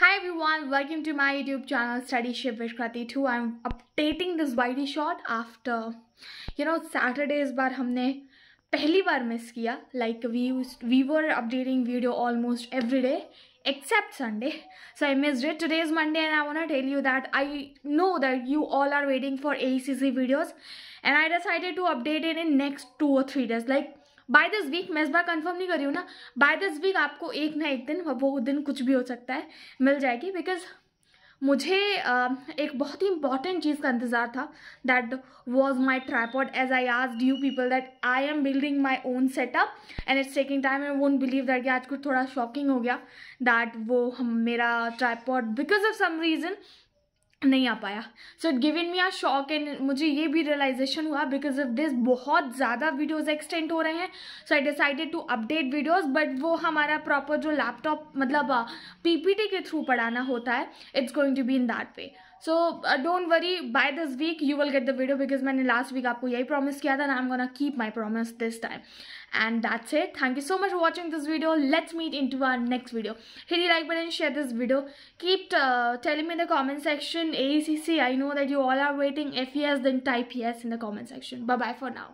Hi everyone, welcome to my YouTube channel Studyship With Krati 2. I'm updating this YD shot after, you know, Saturday इस बार हमने पहली बार like we used, we were updating video almost every day except Sunday. So I missed it. Today is Monday and I want to tell you that I know that you all are waiting for AECC videos and I decided to update it in next 2 or 3 days. Like by this week मैं इस बार confirm नहीं कर रही हूँ ना। Bye this week आपको एक ना एक दिन, वो दिन कुछ भी हो सकता है, मिल जाएगी। बिकॉज़ मुझे एक बहुत ही इंपॉर्टेंट चीज़ का इंतज़ार था। That was my tripod as I आज you people that I am building my own setup and it's taking time I would believe that आज कुछ थोड़ा शॉकिंग हो गया। दैट वो हम, मेरा tripod because of some reason नहीं आ पाया। So it given me a shock and मुझे ये भी रियलाइजेशन हुआ बिकॉज़ ऑफ़ दिस बहुत ज़्यादा वीडियोस एक्सटेंड हो रहे हैं। So I decided to update videos but वो हमारा प्रॉपर जो लैपटॉप मतलब पीपीटी के थ्रू पढ़ाना होता है it's going to be in that way so don't worry by this week you will get the video because मैंने last last week. I promised किया था and I am gonna keep my promise this time and that's it. Thank you so much for watching this video. Let's meet into our next video. Hit the like button share this video. Keep uh, telling me in the comment section AECC i know that you all are waiting. If yes then type yes in the comment section. Bye bye for now.